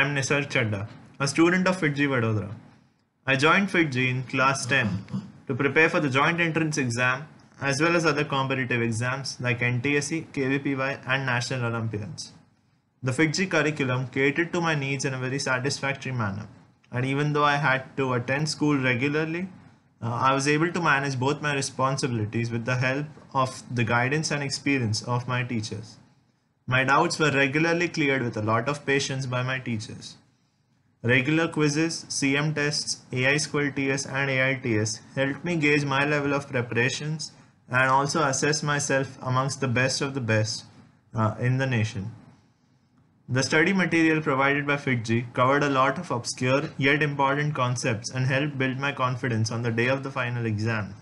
am Nisarg Chadha, a student of FIITJEE Vadodara. I joined FIITJEE in class 10 to prepare for the joint entrance exam as well as other competitive exams like NTSE, KVPY, and National Olympiads. The FIITJEE curriculum catered to my needs in a very satisfactory manner, and even though I had to attend school regularly, uh, I was able to manage both my responsibilities with the help of the guidance and experience of my teachers. My doubts were regularly cleared with a lot of patience by my teachers. Regular quizzes, CM tests, AI TS and AITS helped me gauge my level of preparations and also assess myself amongst the best of the best uh, in the nation. The study material provided by FIITJEE covered a lot of obscure yet important concepts and helped build my confidence on the day of the final exam.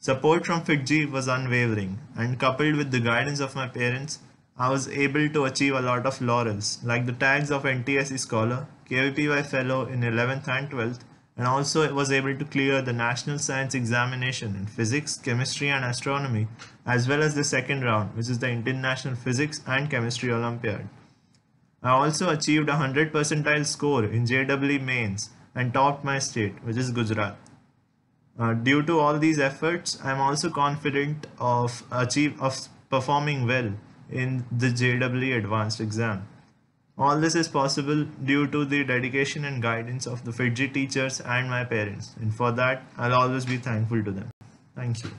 Support from FIITJEE was unwavering and coupled with the guidance of my parents, I was able to achieve a lot of laurels like the tags of NTSE Scholar, KVPY Fellow in 11th and 12th and also was able to clear the National Science Examination in Physics, Chemistry and Astronomy as well as the second round which is the International Physics and Chemistry Olympiad. I also achieved a 100 percentile score in JEE mains and topped my state, which is Gujarat. Uh, due to all these efforts, I am also confident of achieve of performing well in the JEE advanced exam. All this is possible due to the dedication and guidance of the FIITJEE teachers and my parents, and for that I'll always be thankful to them. Thank you.